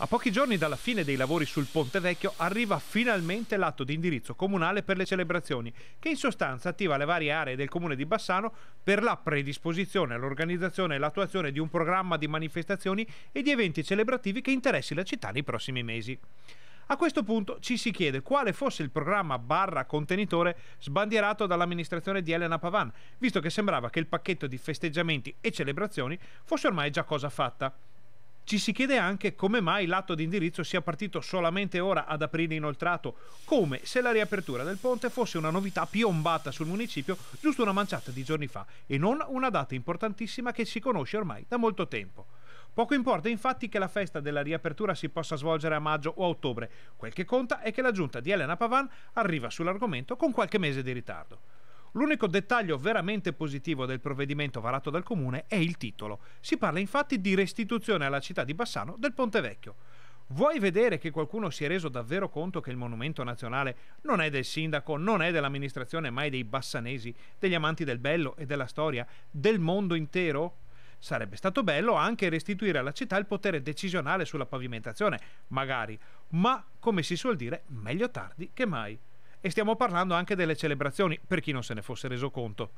A pochi giorni dalla fine dei lavori sul Ponte Vecchio arriva finalmente l'atto di indirizzo comunale per le celebrazioni, che in sostanza attiva le varie aree del comune di Bassano per la predisposizione, l'organizzazione e l'attuazione di un programma di manifestazioni e di eventi celebrativi che interessi la città nei prossimi mesi. A questo punto ci si chiede quale fosse il programma barra contenitore sbandierato dall'amministrazione di Elena Pavan, visto che sembrava che il pacchetto di festeggiamenti e celebrazioni fosse ormai già cosa fatta. Ci si chiede anche come mai l'atto di indirizzo sia partito solamente ora ad aprile inoltrato, come se la riapertura del ponte fosse una novità piombata sul municipio giusto una manciata di giorni fa e non una data importantissima che si conosce ormai da molto tempo. Poco importa infatti che la festa della riapertura si possa svolgere a maggio o a ottobre, quel che conta è che la giunta di Elena Pavan arriva sull'argomento con qualche mese di ritardo. L'unico dettaglio veramente positivo del provvedimento varato dal comune è il titolo. Si parla infatti di restituzione alla città di Bassano del Ponte Vecchio. Vuoi vedere che qualcuno si è reso davvero conto che il monumento nazionale non è del sindaco, non è dell'amministrazione, ma è dei bassanesi, degli amanti del bello e della storia, del mondo intero? Sarebbe stato bello anche restituire alla città il potere decisionale sulla pavimentazione, magari, ma come si suol dire, meglio tardi che mai. E stiamo parlando anche delle celebrazioni, per chi non se ne fosse reso conto.